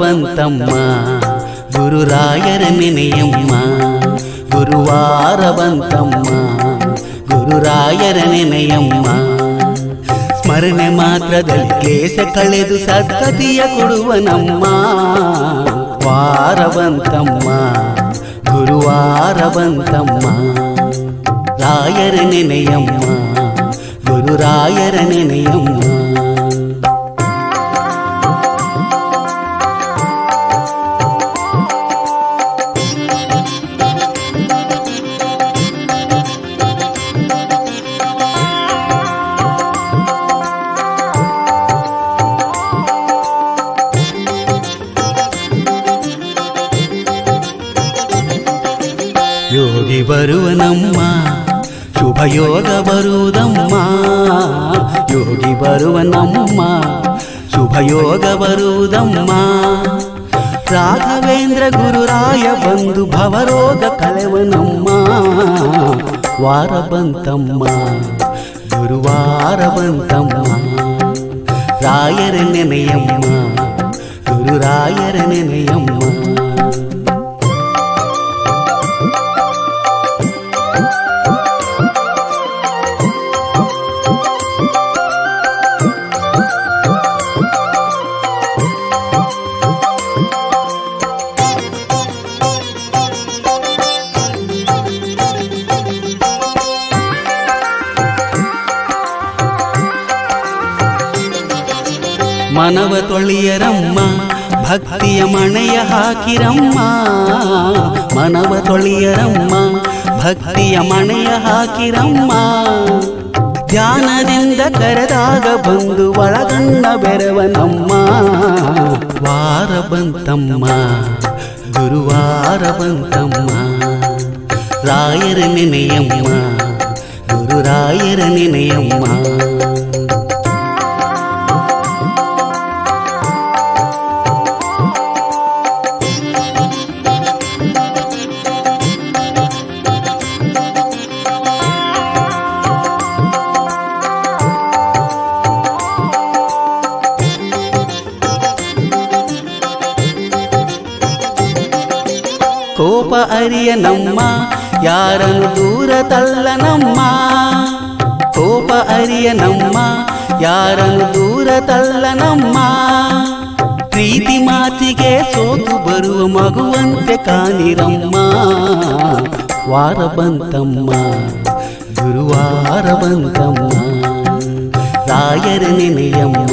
ಬಂತಮ್ಮ ಗುರುರಾಯರ ನೆನೆಯಮ್ಮ ಗುರುವಾರ ಬಂತಮ್ಮ ಗುರುರಾಯರ ನೆನೆಯಮ್ಮ ಸ್ಮರಣೆ ಮಾತ್ರದಲ್ಲಿ ಕ್ಲೇಶ ಕಳೆದು ಸದ್ಗತಿಯ ಕೊಡುವನಮ್ಮ ವಾರ ಬಂತಮ್ಮ ಗುರುವಾರ ಬಂತಮ್ಮ ರಾಯರ ನೆನೆಯಮ್ಮ ಗುರುರಾಯರ ನೆನೆಯಮ್ಮ ಯೋಗಿ ಬರುವನಮ್ಮ ಶುಭ ಯೋಗ ಬರುವುದಮ್ಮ ಯೋಗಿ ಬರುವನಮ್ಮ ಶುಭ ಯೋಗ ಬರುವುದಮ್ಮ ರಾಘವೇಂದ್ರ ಗುರುರಾಯ ಬಂದು ಭವರೋಗ ಕಳೆವನಮ್ಮ ವಾರ ಬಂತಮ್ಮ ಗುರುವಾರ ಬಂತಮ್ಮ ರಾಯರ ನೆನೆಯಮ್ಮ ಗುರುರಾಯರ ನೆನೆಯಮ್ಮ ಮನವ ತೊಳಿಯರಮ್ಮ ಭಕ್ತಿಯ ಮಣೆಯ ಹಾಕಿರಮ್ಮ ಮನವ ತೊಳಿಯರಮ್ಮ ಭಕ್ತಿಯ ಮಣೆಯ ಹಾಕಿರಮ್ಮ ಧ್ಯಾನದಿಂದ ಕರೆದಾಗ ಬಂದು ಒಳಗಣ್ಣ ಬೆರವನಮ್ಮ ವಾರ ಬಂತಮ್ಮ ಗುರುವಾರ ಬಂತಮ್ಮ ರಾಯರ ನೆನೆಯಮ್ಮ ಗುರುರಾಯರ ನೆನೆಯಮ್ಮ ಕೋಪ ಅರಿಯ ನಮ್ಮ ಯಾರನ್ನು ದೂರ ತಳ್ಳ ನಮ್ಮ ಕೋಪ ಅರಿಯ ನಮ್ಮ ಯಾರನ್ನು ದೂರ ತಳ್ಳ ನಮ್ಮ ಪ್ರೀತಿ ಮಾತಿಗೆ ಸೋತು ಬರುವ ಮಗುವಂತೆ ಕಾಣಿರಮ್ಮ ವಾರ ಬಂತಮ್ಮ ಗುರುವಾರ ಬಂತಮ್ಮ ರಾಯರ ನೆನೆಯಮ್ಮ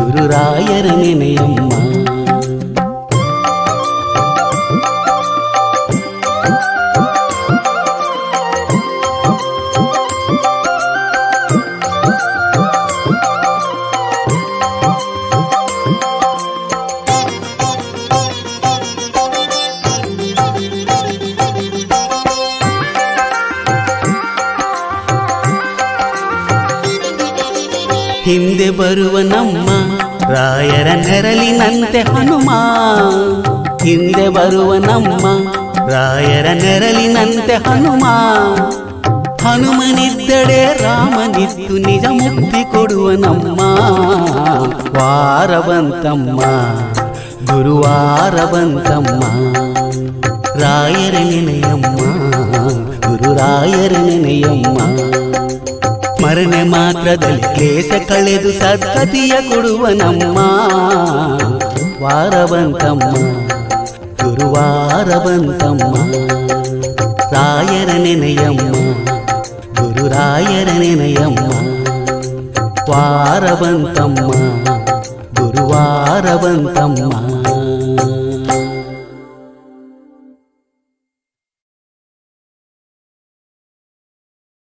ಗುರುರಾಯರ ನೆನೆಯಮ್ಮ ಹಿಂದೆ ಬರುವ ನಮ್ಮ ರಾಯರ ನೆರಳಿನಂತೆ ಹನುಮ ಹಿಂದೆ ಬರುವ ನಮ್ಮ ರಾಯರ ನೆರಳಿನಂತೆ ಹನುಮ ಹನುಮನಿದ್ದಡೆ ರಾಮನಿದ್ದು ನಿಜ ಮುಕ್ತಿ ಕೊಡುವ ನಮ್ಮ ವಾರ ಬಂತಮ್ಮ ಗುರುವಾರ ಬಂತಮ್ಮ ಸ್ಮರಣೆ ಮಾತ್ರದಲ್ಲಿ ಕ್ಲೇಶ ಕಳೆದು ಸದ್ಗತಿಯ ಕೊಡುವ ನಮ್ಮ ವಾರವಂತಮ್ಮ ಗುರುವಾರವಂತಮ್ಮ ರಾಯರ ನೆನೆಯಮ್ಮ ಗುರುರಾಯರ ನೆನೆಯಮ್ಮ ವಾರವಂತಮ್ಮ ಗುರುವಾರವಂತಮ್ಮ